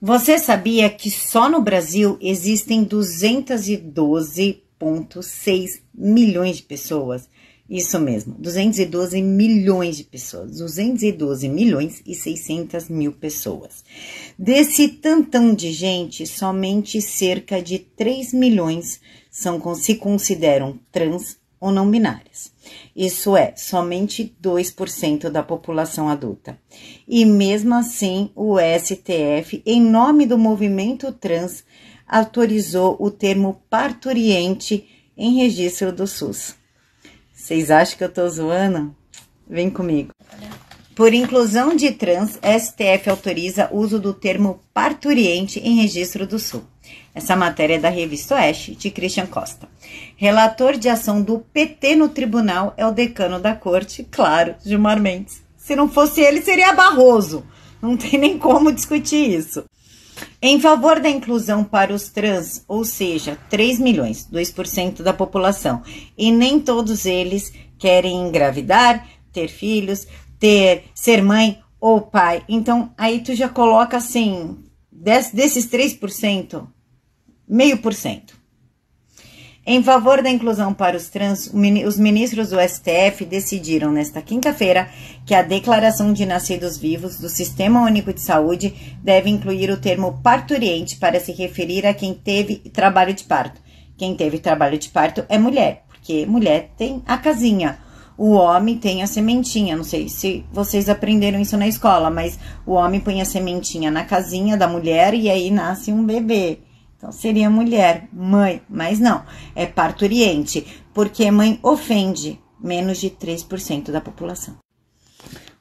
Você sabia que só no Brasil existem 212,6 milhões de pessoas? Isso mesmo, 212 milhões de pessoas, 212 milhões e 600 mil pessoas. Desse tantão de gente, somente cerca de 3 milhões são, se consideram trans ou não binárias. Isso é, somente 2% da população adulta. E mesmo assim, o STF, em nome do movimento trans, autorizou o termo parturiente em registro do SUS. Vocês acham que eu tô zoando? Vem comigo. Por inclusão de trans, STF autoriza uso do termo parturiente em registro do Sul. Essa matéria é da revista Oeste, de Christian Costa. Relator de ação do PT no tribunal é o decano da corte, claro, Gilmar Mendes. Se não fosse ele, seria Barroso. Não tem nem como discutir isso. Em favor da inclusão para os trans, ou seja, 3 milhões, 2% da população, e nem todos eles querem engravidar, ter filhos, ter, ser mãe ou pai. Então, aí tu já coloca assim, des, desses 3%, meio por cento. Em favor da inclusão para os trans, os ministros do STF decidiram nesta quinta-feira que a declaração de nascidos vivos do Sistema Único de Saúde deve incluir o termo parturiente para se referir a quem teve trabalho de parto. Quem teve trabalho de parto é mulher, porque mulher tem a casinha o homem tem a sementinha. Não sei se vocês aprenderam isso na escola, mas o homem põe a sementinha na casinha da mulher e aí nasce um bebê. Então seria mulher, mãe, mas não, é parturiente, porque mãe ofende menos de 3% da população.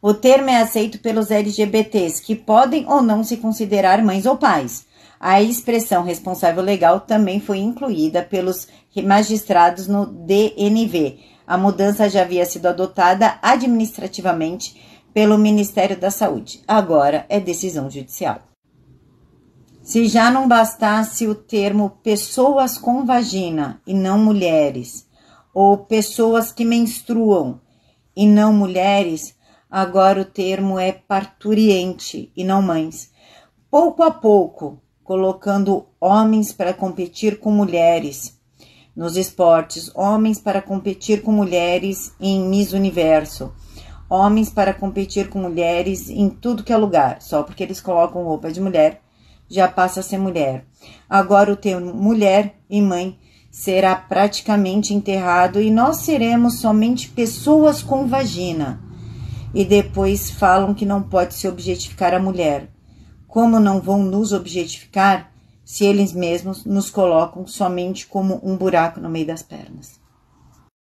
O termo é aceito pelos LGBTs, que podem ou não se considerar mães ou pais. A expressão responsável legal também foi incluída pelos magistrados no DNV, a mudança já havia sido adotada administrativamente pelo Ministério da Saúde. Agora é decisão judicial. Se já não bastasse o termo pessoas com vagina e não mulheres, ou pessoas que menstruam e não mulheres, agora o termo é parturiente e não mães. Pouco a pouco, colocando homens para competir com mulheres nos esportes, homens para competir com mulheres em Miss Universo, homens para competir com mulheres em tudo que é lugar, só porque eles colocam roupa de mulher, já passa a ser mulher. Agora o termo mulher e mãe será praticamente enterrado e nós seremos somente pessoas com vagina. E depois falam que não pode se objetificar a mulher. Como não vão nos objetificar, se eles mesmos nos colocam somente como um buraco no meio das pernas.